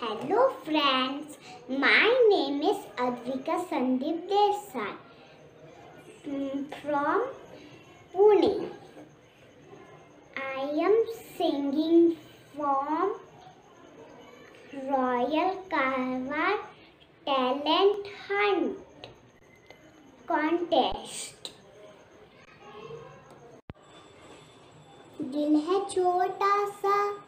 Friends, my name is Advika Sandeep Desai mm, from Pune. I am singing from Royal Karwar Talent Hunt Contest. दिल है छोटी सी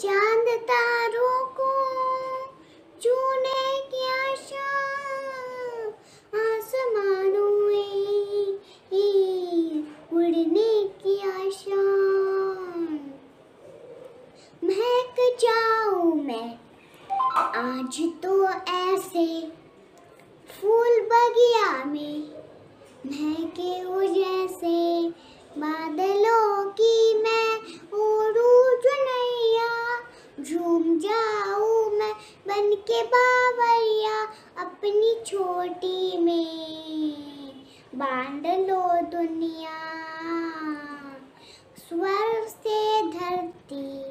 चाँद तारों को चूने की आशा। आसमानों में उड़ने की आशा। महक जाऊँ मैं, आज तो ऐसे फूल बगिया में महके हो बन के बावरिया अपनी छोटी में बाँध लो दुनिया। स्वर से धरती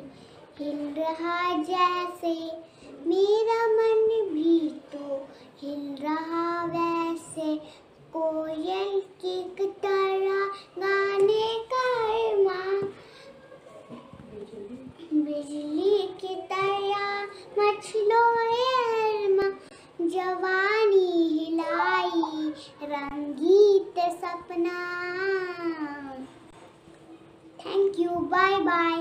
हिल रहा जैसे, मेरा मन भी तो हिल रहा वैसे। कोयल की तरह मछलो अरमा जवानी हिलाई रंगीत सपना। Thank you bye bye